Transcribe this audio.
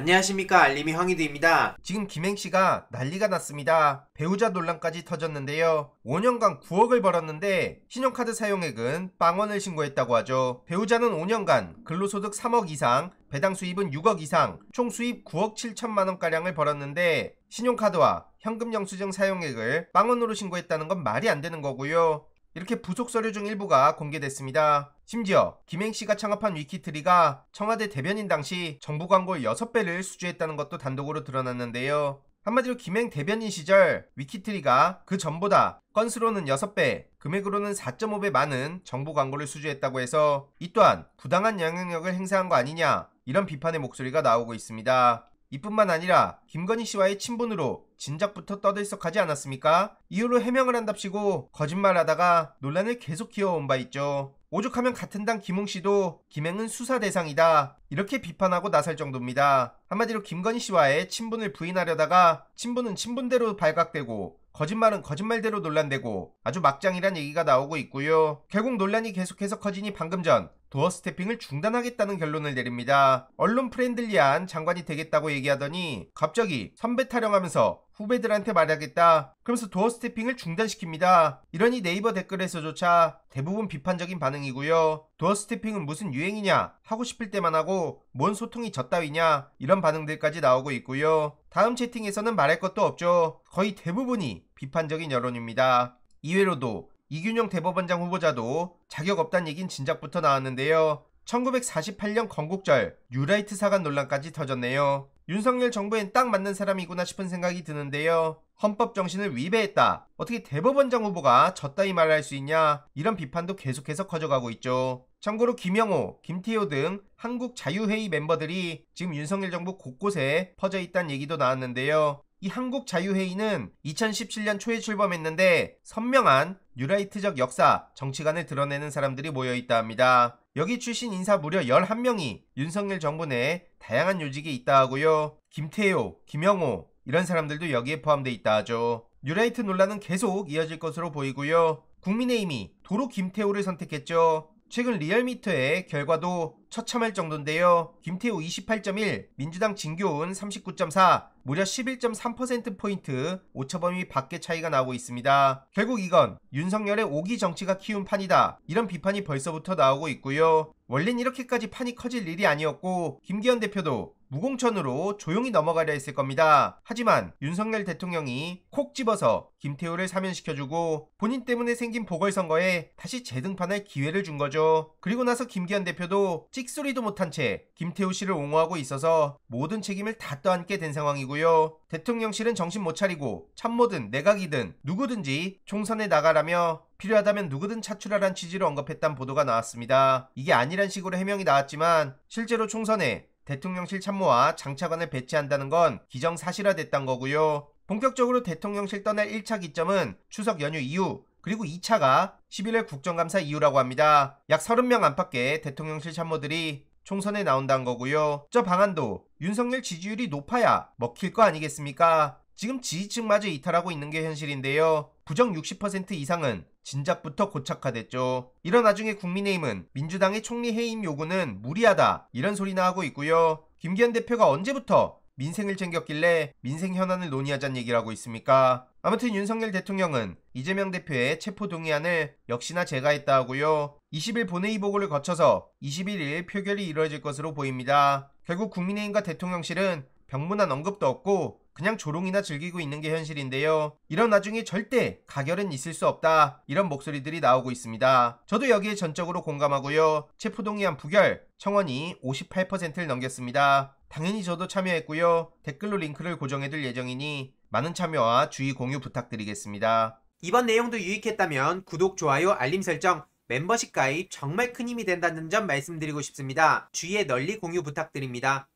안녕하십니까 알림이 황희두입니다. 지금 김행씨가 난리가 났습니다. 배우자 논란까지 터졌는데요. 5년간 9억을 벌었는데 신용카드 사용액은 빵원을 신고했다고 하죠. 배우자는 5년간 근로소득 3억 이상, 배당 수입은 6억 이상, 총 수입 9억 7천만 원가량을 벌었는데 신용카드와 현금 영수증 사용액을 빵원으로 신고했다는 건 말이 안 되는 거고요. 이렇게 부속 서류 중 일부가 공개됐습니다. 심지어 김행 씨가 창업한 위키트리가 청와대 대변인 당시 정부 광고 6배를 수주했다는 것도 단독으로 드러났는데요. 한마디로 김행 대변인 시절 위키트리가 그 전보다 건수로는 6배, 금액으로는 4.5배 많은 정부 광고를 수주했다고 해서 이 또한 부당한 영향력을 행사한 거 아니냐 이런 비판의 목소리가 나오고 있습니다. 이뿐만 아니라 김건희 씨와의 친분으로 진작부터 떠들썩하지 않았습니까? 이후로 해명을 한답시고 거짓말하다가 논란을 계속 키워온 바 있죠. 오죽하면 같은 당 김웅 씨도 김행은 수사 대상이다 이렇게 비판하고 나설 정도입니다. 한마디로 김건희 씨와의 친분을 부인하려다가 친분은 친분대로 발각되고 거짓말은 거짓말대로 논란되고 아주 막장이란 얘기가 나오고 있고요. 결국 논란이 계속해서 커지니 방금 전 doorstepping을 중단하겠다는 결론을 내립니다. 언론 friendly한 장관이 되겠다고 얘기하더니 갑자기 선배 타령하면서 후배들한테 말하겠다. 그러면서 doorstepping을 중단시킵니다. 이러니 네이버 댓글에서조차 대부분 비판적인 반응이고요. doorstepping은 무슨 유행이냐? 하고 싶을 때만 하고 뭔 소통이 저따위냐? 이런 반응들까지 나오고 있고요. 다음 채팅에서는 말할 것도 없죠. 거의 대부분이 비판적인 여론입니다. 이외로도 이균용 대법원장 후보자도 자격 없단 얘긴 진작부터 나왔는데요. 1948년 건국절 뉴라이트 사관 논란까지 터졌네요. 윤석열 정부엔 딱 맞는 사람이구나 싶은 생각이 드는데요. 헌법 정신을 위배했다. 어떻게 대법원장 후보가 저따위 말을 할 수 있냐? 이런 비판도 계속해서 커져가고 있죠. 참고로 김영호, 김태호 등 한국 자유회의 멤버들이 지금 윤석열 정부 곳곳에 퍼져 있다는 얘기도 나왔는데요. 이 한국 자유회의는 2017년 초에 출범했는데 선명한 뉴라이트적 역사, 정치관을 드러내는 사람들이 모여 있다 합니다. 여기 출신 인사 무려 11명이 윤석열 정부 내에 다양한 요직에 있다 하고요. 김태호, 김영호 이런 사람들도 여기에 포함돼 있다 하죠. 뉴라이트 논란은 계속 이어질 것으로 보이고요. 국민의힘이 도로 김태호를 선택했죠. 최근 리얼미터의 결과도 처참할 정도인데요. 김태우 28.1, 민주당 진교훈 39.4, 무려 11.3%포인트 오차범위 밖의 차이가 나오고 있습니다. 결국 이건 윤석열의 오기 정치가 키운 판이다. 이런 비판이 벌써부터 나오고 있고요. 원래는 이렇게까지 판이 커질 일이 아니었고 김기현 대표도 무공천으로 조용히 넘어가려 했을 겁니다. 하지만 윤석열 대통령이 콕 집어서 김태우를 사면시켜주고 본인 때문에 생긴 보궐선거에 다시 재등판할 기회를 준 거죠. 그리고 나서 김기현 대표도 찍소리도 못한 채 김태우 씨를 옹호하고 있어서 모든 책임을 다 떠안게 된 상황이고요. 대통령실은 정신 못 차리고 참모든 내각이든 누구든지 총선에 나가라며 필요하다면 누구든 차출하란 취지로 언급했단 보도가 나왔습니다. 이게 아니란 식으로 해명이 나왔지만 실제로 총선에 대통령실 참모와 장차관을 배치한다는 건 기정사실화됐단 거고요. 본격적으로 대통령실 떠날 1차 기점은 추석 연휴 이후 그리고 2차가 11월 국정감사 이후라고 합니다. 약 30명 안팎의 대통령실 참모들이 총선에 나온다는 거고요. 저 방안도 윤석열 지지율이 높아야 먹힐 거 아니겠습니까? 지금 지지층마저 이탈하고 있는 게 현실인데요. 부정 60% 이상은 진작부터 고착화됐죠. 이런 와중에 국민의힘은 민주당의 총리 해임 요구는 무리하다 이런 소리나 하고 있고요. 김기현 대표가 언제부터 민생을 챙겼길래 민생 현안을 논의하자는 얘기를 하고 있습니까? 아무튼 윤석열 대통령은 이재명 대표의 체포 동의안을 역시나 제가했다 하고요. 20일 본회의 보고를 거쳐서 21일 표결이 이루어질 것으로 보입니다. 결국 국민의힘과 대통령실은 병문안 언급도 없고 그냥 조롱이나 즐기고 있는 게 현실인데요. 이런 와중에 절대 가결은 있을 수 없다. 이런 목소리들이 나오고 있습니다. 저도 여기에 전적으로 공감하고요. 체포동의안 부결 청원이 58%를 넘겼습니다. 당연히 저도 참여했고요. 댓글로 링크를 고정해둘 예정이니 많은 참여와 주의 공유 부탁드리겠습니다. 이번 내용도 유익했다면 구독, 좋아요, 알림 설정, 멤버십 가입 정말 큰 힘이 된다는 점 말씀드리고 싶습니다. 주위에 널리 공유 부탁드립니다.